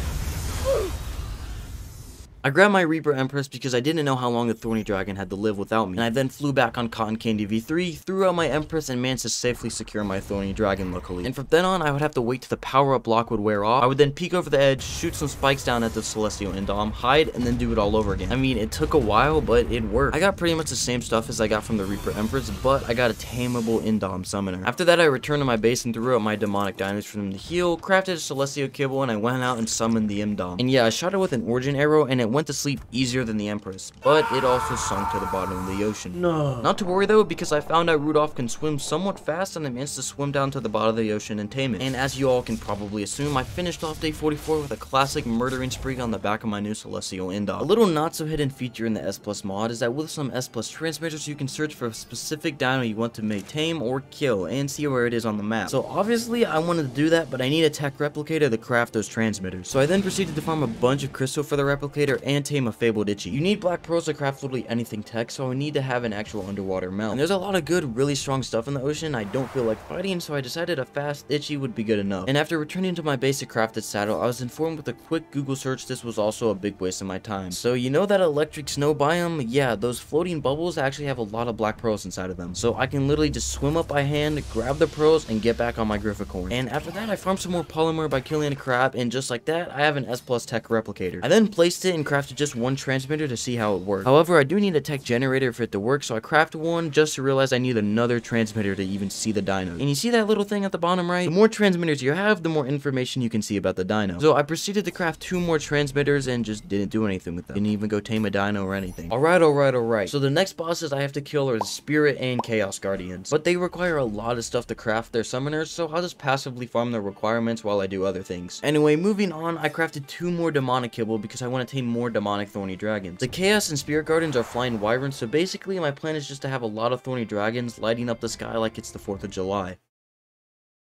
I grabbed my Reaper Empress because I didn't know how long the Thorny Dragon had to live without me, and I then flew back on Cotton Candy V3, threw out my Empress, and managed to safely secure my Thorny Dragon luckily. And from then on, I would have to wait till the power-up block would wear off, I would then peek over the edge, shoot some spikes down at the Celestial Indom, hide, and then do it all over again. I mean, it took a while, but it worked. I got pretty much the same stuff as I got from the Reaper Empress, but I got a tameable Indom Summoner. After that, I returned to my base and threw out my Demonic Dinos for them to heal, crafted a Celestial Kibble, and I went out and summoned the Indom. And yeah, I shot it with an Origin Arrow, and it went to sleep easier than the Empress, but it also sunk to the bottom of the ocean. No. Not to worry though, because I found out Rudolph can swim somewhat fast and I managed to swim down to the bottom of the ocean and tame it. And as you all can probably assume, I finished off day 44 with a classic murdering spree on the back of my new Celestial Indom. A little not so hidden feature in the S Plus mod is that with some S Plus transmitters, you can search for a specific dino you want to make tame or kill and see where it is on the map. So obviously I wanted to do that, but I need a tech replicator to craft those transmitters. So I then proceeded to farm a bunch of crystal for the replicator and tame a fabled itchy. You need black pearls to craft literally anything tech, so I need to have an actual underwater mount. And there's a lot of good, really strong stuff in the ocean I don't feel like fighting, so I decided a fast itchy would be good enough. And after returning to my basic crafted saddle, I was informed with a quick Google search this was also a big waste of my time. So you know that electric snow biome? Yeah, those floating bubbles actually have a lot of black pearls inside of them. So I can literally just swim up by hand, grab the pearls, and get back on my Grifficorn. And after that, I farmed some more polymer by killing a crab, and just like that, I have an S plus tech replicator. I then placed it and crafted just one transmitter to see how it worked. However, I do need a tech generator for it to work, so I crafted one just to realize I need another transmitter to even see the dino. And you see that little thing at the bottom right? The more transmitters you have, the more information you can see about the dino. So I proceeded to craft two more transmitters and just didn't do anything with them. Didn't even go tame a dino or anything. Alright, alright, alright. So the next bosses I have to kill are the Spirit and Chaos Guardians. But they require a lot of stuff to craft their summoners, so I'll just passively farm their requirements while I do other things. Anyway, moving on, I crafted two more demonic kibble because I want to tame more demonic thorny dragons. The Chaos and Spirit Guardians are flying wyverns, so basically my plan is just to have a lot of thorny dragons lighting up the sky like it's the 4th of July.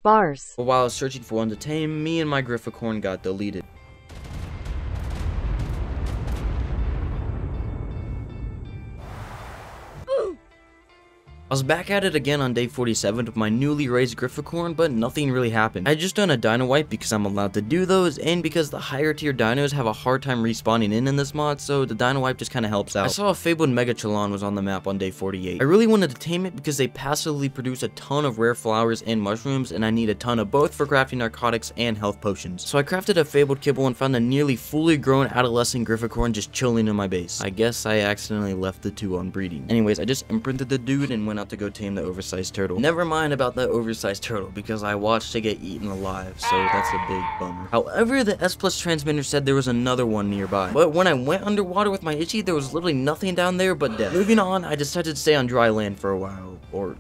Bars. But while I was searching for one to tame, me and my Grifficorn got deleted. I was back at it again on day 47 with my newly raised Grifficorn, but nothing really happened. I just done a dino wipe because I'm allowed to do those, and because the higher tier dinos have a hard time respawning in in this mod, so the dino wipe just kind of helps out. I saw a fabled Megachelon was on the map on day 48. I really wanted to tame it because they passively produce a ton of rare flowers and mushrooms, and I need a ton of both for crafting narcotics and health potions. So I crafted a fabled kibble and found a nearly fully grown adolescent Grifficorn just chilling in my base. I guess I accidentally left the two on breeding. Anyways, I just imprinted the dude and went out to go tame the oversized turtle. Never mind about the oversized turtle because I watched it get eaten alive, so that's a big bummer. However, the S Plus transmitter said there was another one nearby. But when I went underwater with my Itchy, there was literally nothing down there but death. Moving on, I decided to stay on dry land for a while, or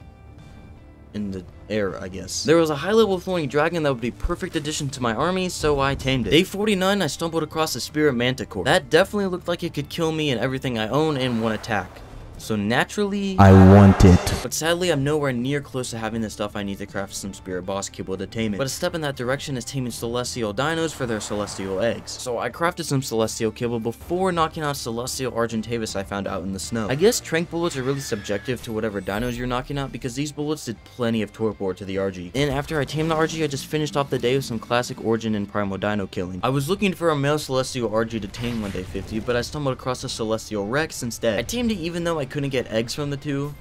in the air, I guess. There was a high-level floating dragon that would be perfect addition to my army, so I tamed it. Day 49, I stumbled across a Spirit Manticore. That definitely looked like it could kill me and everything I own in one attack. So naturally, I want it. but sadly, I'm nowhere near close to having the stuff I need to craft some Spirit Boss Kibble to tame it. But a step in that direction is taming Celestial Dinos for their Celestial eggs. So I crafted some Celestial Kibble before knocking out Celestial Argentavis I found out in the snow. I guess Trank bullets are really subjective to whatever dinos you're knocking out because these bullets did plenty of torpor to the Argy. And after I tamed the Argy, I just finished off the day with some classic Origin and Primal Dino killing. I was looking for a male Celestial Argy to tame on day 50, but I stumbled across a Celestial Rex instead. I tamed it even though I couldn't get eggs from the two.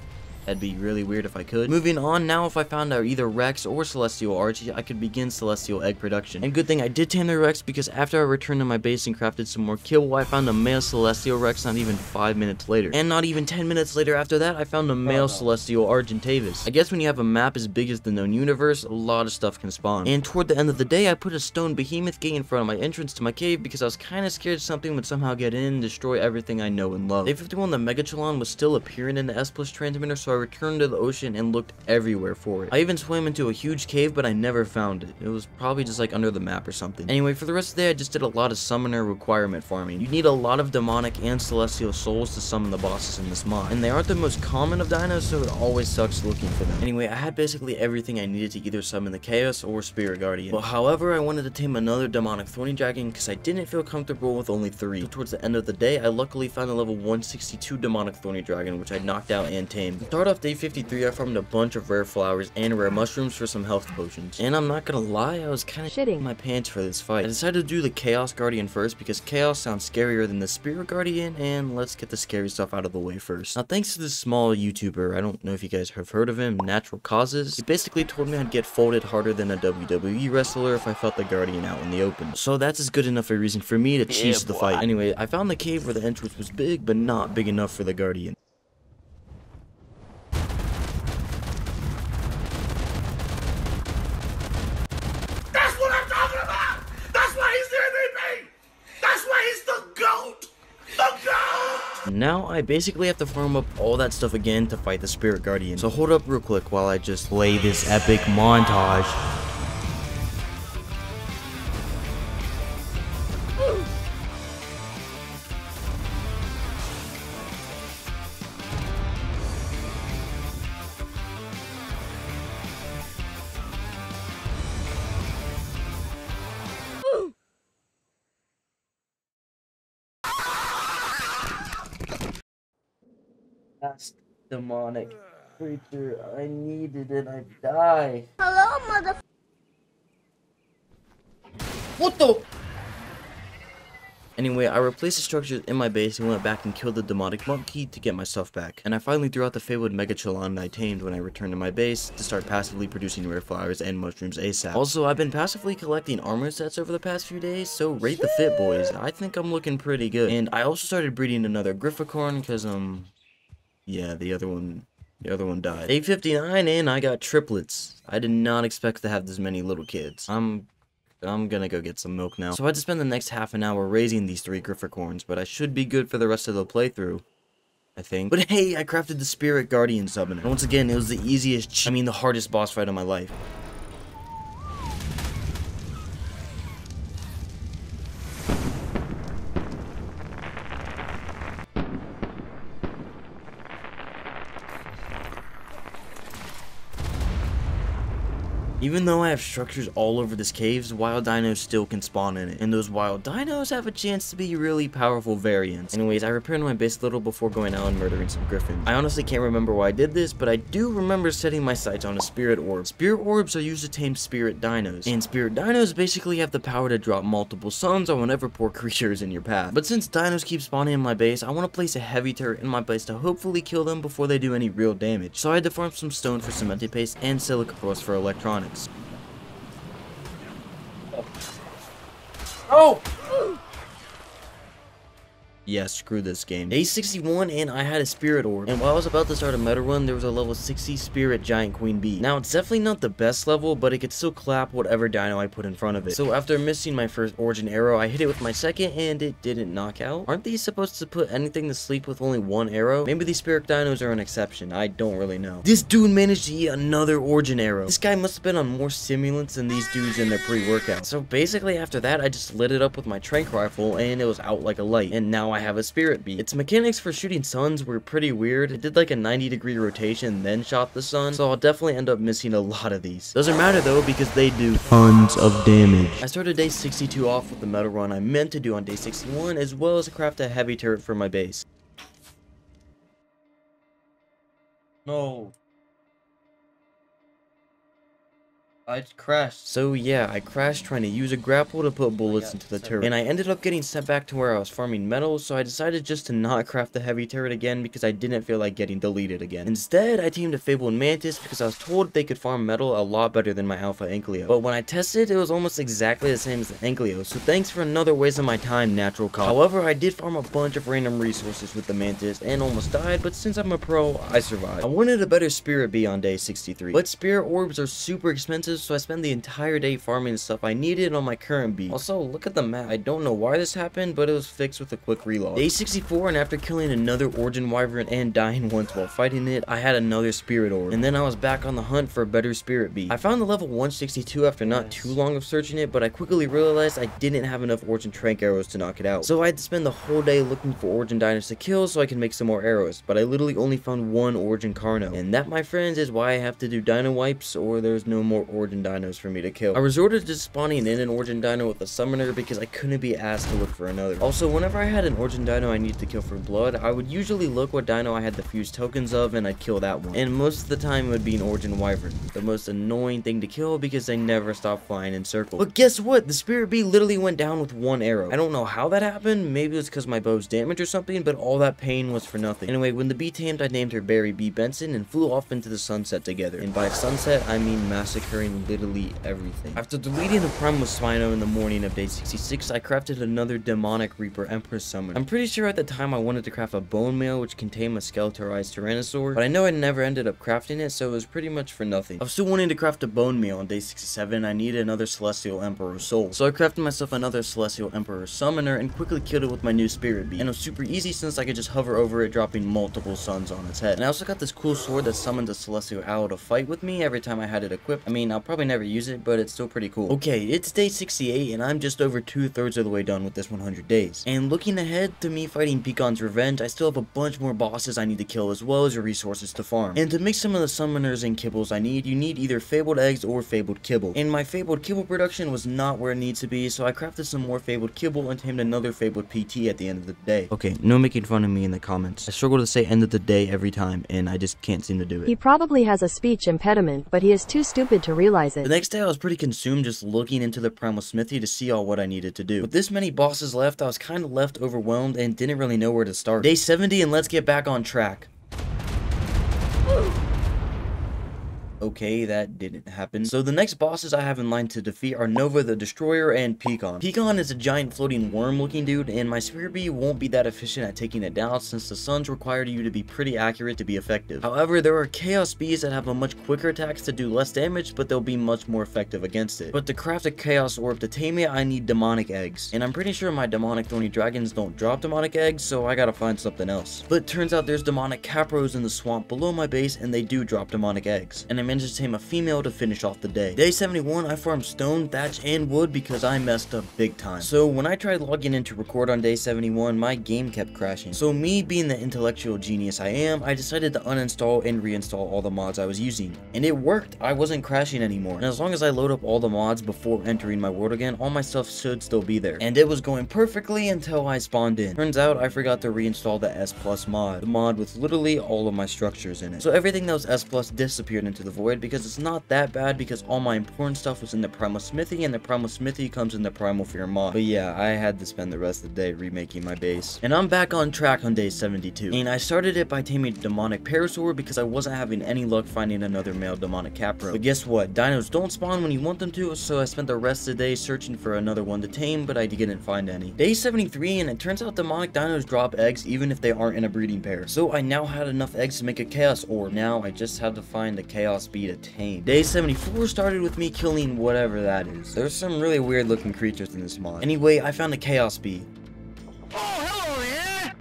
That'd be really weird if I could. Moving on, now if I found out either Rex or Celestial Archie, I could begin Celestial Egg production. And good thing I did tame the Rex because after I returned to my base and crafted some more kill, I found a male Celestial Rex not even 5 minutes later. And not even 10 minutes later after that, I found a male Celestial Argentavis. I guess when you have a map as big as the known universe, a lot of stuff can spawn. And toward the end of the day, I put a stone behemoth gate in front of my entrance to my cave because I was kinda scared something would somehow get in and destroy everything I know and love. Day 51, the Megachelon was still appearing in the S Plus transmitter, so I returned to the ocean and looked everywhere for it. I even swam into a huge cave, but I never found it. It was probably just like under the map or something. Anyway, for the rest of the day, I just did a lot of summoner requirement farming. You need a lot of demonic and celestial souls to summon the bosses in this mod. And they aren't the most common of dinos, so it always sucks looking for them. Anyway, I had basically everything I needed to either summon the Chaos or Spirit Guardian. But however, I wanted to tame another demonic thorny dragon because I didn't feel comfortable with only three. So towards the end of the day, I luckily found a level 162 demonic thorny dragon, which I knocked out and tamed. To start off day 53, I farmed a bunch of rare flowers and rare mushrooms for some health potions. And I'm not gonna lie, I was kind of Shitting. my pants for this fight. I decided to do the Chaos Guardian first because Chaos sounds scarier than the Spirit Guardian, and let's get the scary stuff out of the way first. Now, thanks to this small YouTuber, I don't know if you guys have heard of him, Natural Causes, he basically told me I'd get folded harder than a WWE wrestler if I felt the Guardian out in the open. So that's as good enough a reason for me to cheese the fight. Anyway, I found the cave where the entrance was big, but not big enough for the Guardian. That's what I'm talking about! That's why he's the MVP! That's why he's the GOAT! The GOAT! Now I basically have to farm up all that stuff again to fight the Spirit Guardian. So hold up real quick while I just lay this epic montage. Demonic creature I needed and I die. Hello, mother. What the? Anyway, I replaced the structures in my base and went back and killed the demonic monkey to get my stuff back. And I finally threw out the fabled Megachelon I tamed when I returned to my base to start passively producing rare flowers and mushrooms ASAP. Also, I've been passively collecting armor sets over the past few days, so rate the fit, boys. I think I'm looking pretty good. And I also started breeding another Grifficorn because, um, yeah, the other one the other one died. 859 and I got triplets. I did not expect to have this many little kids. I'm I'm gonna go get some milk now. So I had to spend the next half an hour raising these three Grifficorns, but I should be good for the rest of the playthrough. I think. But hey, I crafted the Spirit Guardian summoner. Once again, it was the easiest, I mean the hardest boss fight of my life. Even though I have structures all over this caves, wild dinos still can spawn in it. And those wild dinos have a chance to be really powerful variants. Anyways, I repaired my base a little before going out and murdering some griffins. I honestly can't remember why I did this, but I do remember setting my sights on a spirit orb. Spirit orbs are used to tame spirit dinos. And spirit dinos basically have the power to drop multiple suns on whenever poor creatures in your path. But since dinos keep spawning in my base, I want to place a heavy turret in my base to hopefully kill them before they do any real damage. So I had to farm some stone for cemented paste and silica for electronics. Oh! Yeah, screw this game. Day 61 and I had a spirit orb. And while I was about to start a meta run, there was a level 60 spirit giant queen bee. Now, it's definitely not the best level, but it could still clap whatever dino I put in front of it. So after missing my first origin arrow, I hit it with my second and it didn't knock out. Aren't these supposed to put anything to sleep with only one arrow? Maybe these spirit dinos are an exception. I don't really know. This dude managed to eat another origin arrow. This guy must have been on more stimulants than these dudes in their pre-workout. So basically after that, I just lit it up with my trank rifle and it was out like a light. And now I have a spirit bee. Its mechanics for shooting suns were pretty weird. It did like a 90 degree rotation then shot the sun, so I'll definitely end up missing a lot of these. Doesn't matter though because they do tons of damage. I started day 62 off with the metal run I meant to do on day 61 as well as craft a heavy turret for my base. No. I crashed. So yeah, I crashed trying to use a grapple to put oh bullets into the turret. And I ended up getting sent back to where I was farming metal, so I decided just to not craft the heavy turret again because I didn't feel like getting deleted again. Instead, I teamed a Fable and Mantis because I was told they could farm metal a lot better than my Alpha Ankylo. But when I tested, it was almost exactly the same as the Ankylo, so thanks for another waste of my time, Natural Causes. However, I did farm a bunch of random resources with the Mantis and almost died, but since I'm a pro, I survived. I wanted a better Spirit Bee on day 63, but Spirit Orbs are super expensive, so I spent the entire day farming stuff I needed on my current beat. Also, look at the map. I don't know why this happened, but it was fixed with a quick reload. Day 64, and after killing another Origin Wyvern and dying once while fighting it, I had another Spirit Orb. And then I was back on the hunt for a better Spirit Bee. I found the level 162 after not too long of searching it, but I quickly realized I didn't have enough Origin Trank arrows to knock it out. So I had to spend the whole day looking for Origin Dinos to kill so I can make some more arrows, but I literally only found one Origin Carno. And that, my friends, is why I have to do Dino Wipes or there's no more Origin Dinos for me to kill. I resorted to spawning in an Origin Dino with a Summoner because I couldn't be asked to look for another. Also, whenever I had an Origin Dino I needed to kill for blood, I would usually look what Dino I had the fuse tokens of and I'd kill that one. And most of the time it would be an Origin Wyvern. The most annoying thing to kill because they never stop flying in circles. But guess what? The Spirit Bee literally went down with one arrow. I don't know how that happened. Maybe it's because my bow's damaged or something, but all that pain was for nothing. Anyway, when the bee tamed, I named her Barry B. Benson and flew off into the sunset together. And by sunset, I mean massacring literally everything. After deleting the Primal Spino in the morning of day 66, I crafted another Demonic Reaper Empress Summon. I'm pretty sure at the time I wanted to craft a Bone Mail which contained a Skeletorized Tyrannosaur, but I know I never ended up crafting it, so it was pretty much for nothing. I was still wanting to craft a Bone Meal on day 67, I needed another Celestial Emperor Soul. So I crafted myself another Celestial Emperor Summoner and quickly killed it with my new Spirit Bee. And it was super easy since I could just hover over it, dropping multiple suns on its head. And I also got this cool sword that summons a Celestial Owl to fight with me every time I had it equipped. I mean, I'll probably never use it, but it's still pretty cool. Okay, it's day 68, and I'm just over two-thirds of the way done with this 100 days. And looking ahead to me fighting Pikkon's Revenge, I still have a bunch more bosses I need to kill as well as resources to farm. And to make some of the summoners and kibbles I need, you need either Fabled Eggs or Fabled Kibble. And my Fabled Kibble production was not where it needs to be, so I crafted some more Fabled Kibble and tamed another Fabled PT at the end of the day. Okay, no making fun of me in the comments. I struggle to say end of the day every time, and I just can't seem to do it. He probably has a speech impediment, but he is too stupid to realize it. The next day I was pretty consumed just looking into the Primal Smithy to see all what I needed to do. With this many bosses left, I was kind of left overwhelmed and didn't really know where to start. Day 70 and let's get back on track. Okay, that didn't happen. So the next bosses I have in line to defeat are Nova the Destroyer and Pikkon. Pikkon is a giant floating worm looking dude and my Spirit Bee won't be that efficient at taking it down since the suns require you to be pretty accurate to be effective. However, there are Chaos Bees that have a much quicker attacks to do less damage but they'll be much more effective against it. But to craft a Chaos Orb to tame it, I need Demonic Eggs. And I'm pretty sure my Demonic Thorny Dragons don't drop Demonic Eggs so I gotta find something else. But turns out there's Demonic Capros in the swamp below my base and they do drop Demonic Eggs. And I managed managed to tame a female to finish off the day. Day 71, I farmed stone, thatch, and wood because I messed up big time. So when I tried logging in to record on day 71, my game kept crashing. So me being the intellectual genius I am, I decided to uninstall and reinstall all the mods I was using. And it worked, I wasn't crashing anymore. And as long as I load up all the mods before entering my world again, all my stuff should still be there. And it was going perfectly until I spawned in. Turns out I forgot to reinstall the S Plus mod, the mod with literally all of my structures in it. So everything that was S Plus disappeared into the void because it's not that bad because all my important stuff was in the Primal Smithy and the Primal Smithy comes in the Primal Fear mod. But yeah, I had to spend the rest of the day remaking my base. And I'm back on track on day 72. And I started it by taming Demonic Parasaur because I wasn't having any luck finding another male Demonic Capro. But guess what? Dinos don't spawn when you want them to, so I spent the rest of the day searching for another one to tame, but I didn't find any. Day 73, and it turns out Demonic Dinos drop eggs even if they aren't in a breeding pair. So I now had enough eggs to make a Chaos Orb. Now I just have to find a Chaos To tame. Day 74 started with me killing whatever that is. There's some really weird looking creatures in this mod. Anyway, I found a Chaos Bee. Oh, hello there!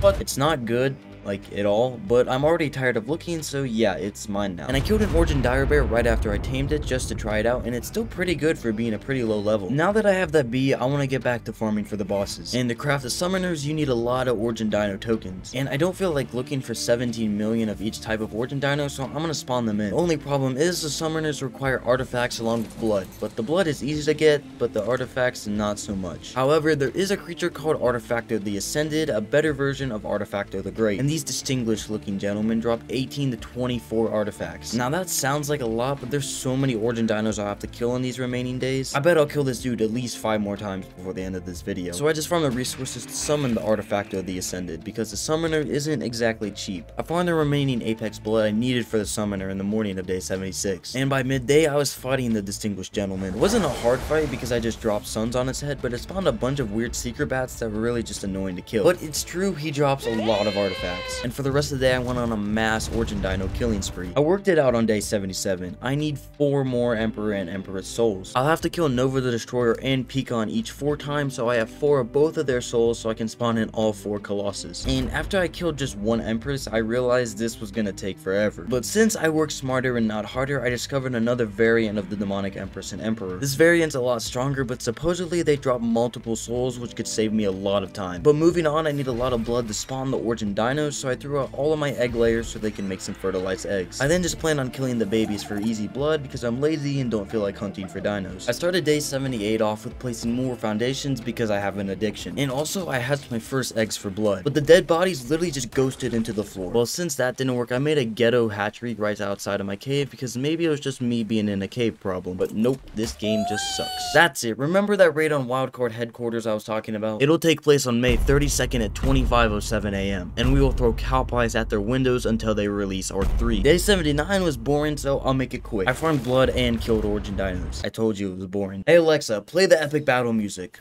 But it's not good like at all, but I'm already tired of looking, so yeah, it's mine now. And I killed an Origin Dire Bear right after I tamed it just to try it out, and it's still pretty good for being a pretty low level. Now that I have that bee, I want to get back to farming for the bosses. And to craft the summoners, you need a lot of Origin Dino tokens. And I don't feel like looking for 17 million of each type of Origin Dino, so I'm gonna spawn them in. The only problem is the summoners require artifacts along with blood, but the blood is easy to get, but the artifacts not so much. However, there is a creature called Artifactor the Ascended, a better version of Artifactor the Great, and these distinguished looking gentlemen drop 18 to 24 artifacts. Now that sounds like a lot, but there's so many Origin Dinos I'll have to kill in these remaining days. I bet I'll kill this dude at least 5 more times before the end of this video. So I just farmed the resources to summon the Artifactor the Ascended, because the summoner isn't exactly cheap. I farmed the remaining Apex blood I needed for the summoner in the morning of day 76. And by midday, I was fighting the distinguished gentleman. It wasn't a hard fight because I just dropped suns on his head, but it spawned a bunch of weird secret bats that were really just annoying to kill. But it's true, he drops a lot of artifacts. And for the rest of the day, I went on a mass Origin Dino killing spree. I worked it out on day 77. I need four more Emperor and Empress souls. I'll have to kill Nova the Destroyer and Pikkon each four times, so I have four of both of their souls so I can spawn in all four Colossus. And after I killed just one Empress, I realized this was gonna take forever. But since I worked smarter and not harder, I discovered another variant of the Demonic Empress and Emperor. This variant's a lot stronger, but supposedly they drop multiple souls, which could save me a lot of time. But moving on, I need a lot of blood to spawn the Origin Dinos, so I threw out all of my egg layers so they can make some fertilized eggs. I then just plan on killing the babies for easy blood because I'm lazy and don't feel like hunting for dinos. I started day 78 off with placing more foundations because I have an addiction. And also I hatched my first eggs for blood. But the dead bodies literally just ghosted into the floor. Well since that didn't work I made a ghetto hatchery right outside of my cave because maybe it was just me being in a cave problem. But nope, this game just sucks. That's it. Remember that raid on Wildcard headquarters I was talking about? It'll take place on May 32nd at 2507 a.m. And we will throw cow pies at their windows until they release R3. Day 79 was boring, so I'll make it quick. I farmed blood and killed Origin Dinos. I told you it was boring. Hey Alexa, play the epic battle music.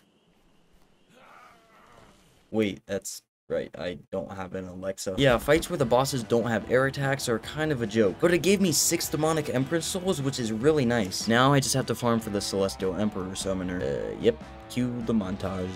Wait, that's right. I don't have an Alexa. Yeah, fights where the bosses don't have air attacks are kind of a joke. But it gave me 6 demonic Empress souls, which is really nice. Now I just have to farm for the Celestial Emperor Summoner. Uh, yep. Cue the montage.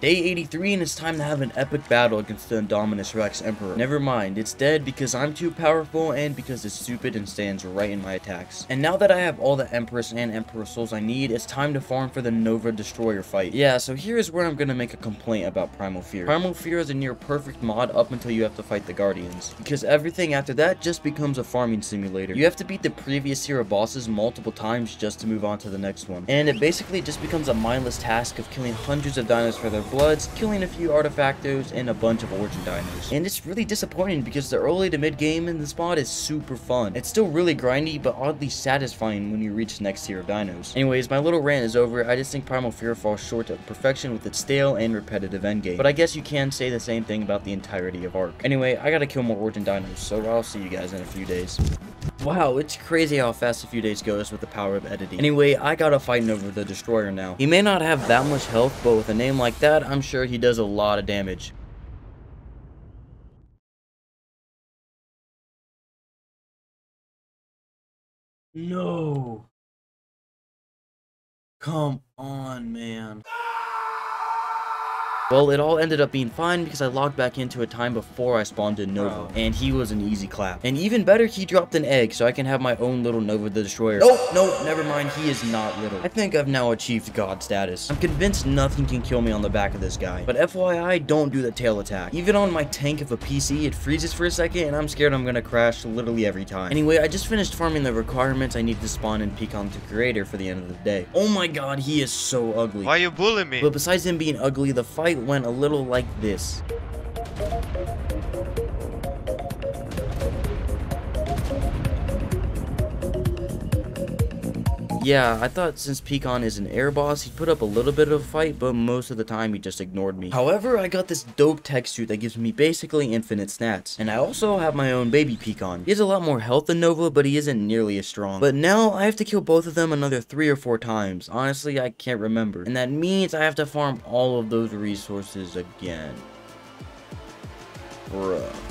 Day 83 and it's time to have an epic battle against the Indominus Rex Emperor. Never mind, it's dead because I'm too powerful and because it's stupid and stands right in my attacks. And now that I have all the Empress and Emperor souls I need, it's time to farm for the Nova Destroyer fight. Yeah, so here is where I'm gonna make a complaint about Primal Fear. Primal Fear is a near perfect mod up until you have to fight the Guardians. Because everything after that just becomes a farming simulator. You have to beat the previous hero bosses multiple times just to move on to the next one. And it basically just becomes a mindless task of killing hundreds of dinos for their bloods, killing a few artifactos, and a bunch of origin dinos. And it's really disappointing because the early to mid game in this mod is super fun. It's still really grindy, but oddly satisfying when you reach the next tier of dinos. Anyways, my little rant is over. I just think Primal Fear falls short of perfection with its stale and repetitive endgame. But I guess you can say the same thing about the entirety of Ark. Anyway, I gotta kill more origin dinos, so I'll see you guys in a few days. Wow, it's crazy how fast a few days goes with the power of editing. Anyway, I gotta fight Nova the Destroyer now. He may not have that much health, but with a name like that, I'm sure he does a lot of damage. No. Come on, man. Well, it all ended up being fine because I logged back into a time before I spawned in Nova, and he was an easy clap. And even better, he dropped an egg, so I can have my own little Nova the Destroyer. Nope, nope, never mind, he is not little. I think I've now achieved god status. I'm convinced nothing can kill me on the back of this guy. But FYI, don't do the tail attack. Even on my tank of a PC, it freezes for a second, and I'm scared I'm gonna crash literally every time. Anyway, I just finished farming the requirements I need to spawn in Pikkon to Creator for the end of the day. Oh my god, he is so ugly. Why you bullying me? But besides him being ugly, the fight went a little like this. Yeah, I thought since Pikkon is an air boss, he'd put up a little bit of a fight, but most of the time he just ignored me. However, I got this dope tech suit that gives me basically infinite stats. And I also have my own baby Pikkon. He has a lot more health than Nova, but he isn't nearly as strong. But now I have to kill both of them another three or four times. Honestly, I can't remember. And that means I have to farm all of those resources again. Bruh.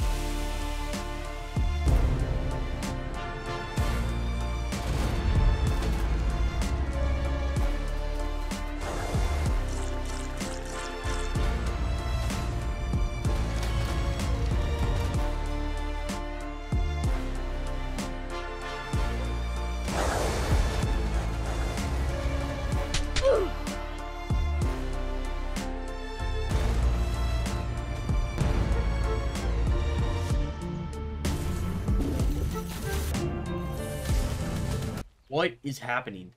Is happening?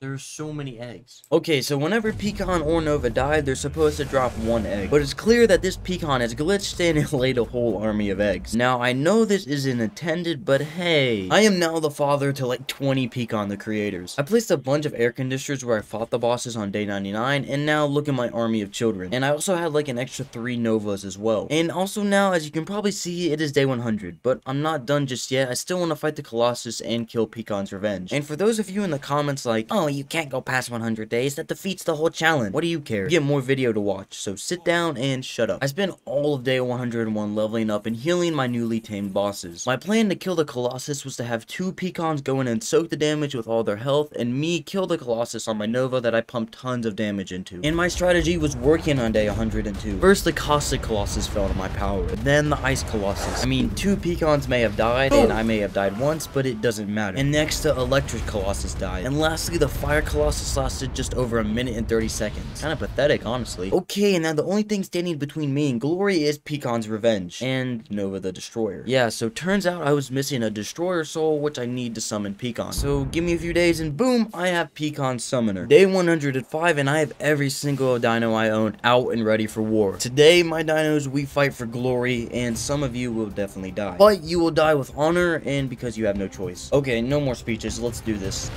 There's so many eggs. Okay, so whenever Pikkon or Nova died, they're supposed to drop one egg. But it's clear that this Pikkon has glitched in and laid a whole army of eggs. Now, I know this isn't intended, but hey. I am now the father to like 20 Pikkon the creators. I placed a bunch of air conditioners where I fought the bosses on day 99, and now look at my army of children. And I also had like an extra 3 Novas as well. And also now, as you can probably see, it is day 100. But I'm not done just yet. I still want to fight the Colossus and kill Pikkon's revenge. And for those of you in the comments like, oh, you can't go past 100 days. That defeats the whole challenge. What do you care? You get more video to watch, so sit down and shut up. I spent all of day 101 leveling up and healing my newly tamed bosses. My plan to kill the Colossus was to have two Pikkons go in and soak the damage with all their health, and me kill the Colossus on my Nova that I pumped tons of damage into. And my strategy was working on day 102. First, the Caustic Colossus fell to my power, then the Ice Colossus. I mean, two Pikkons may have died, and I may have died once, but it doesn't matter. And next, the Electric Colossus died. And lastly, the Fire Colossus lasted just over a minute and 30 seconds. Kinda pathetic, honestly. Okay, and now the only thing standing between me and glory is Pikkon's Revenge, and Nova the Destroyer. Yeah, so turns out I was missing a Destroyer Soul, which I need to summon Pikkon. So give me a few days, and boom, I have Pikkon Summoner. Day 105, and I have every single dino I own out and ready for war. Today, my dinos, we fight for glory, and some of you will definitely die. But you will die with honor, and because you have no choice. Okay, no more speeches, let's do this.